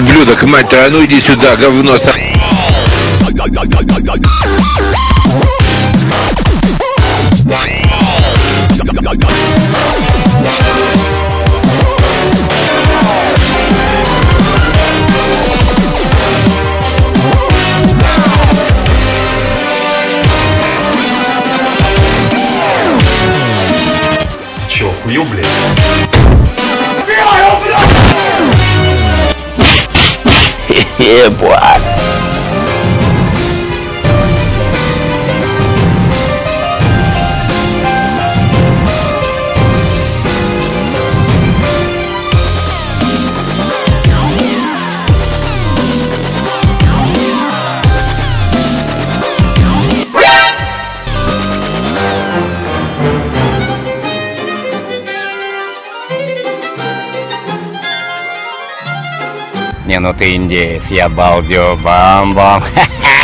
ублюдок, мать твою, а ну иди сюда, говно. са- Че, хую, блядь? Не, ну ты индеец, я балдю, бам-бам.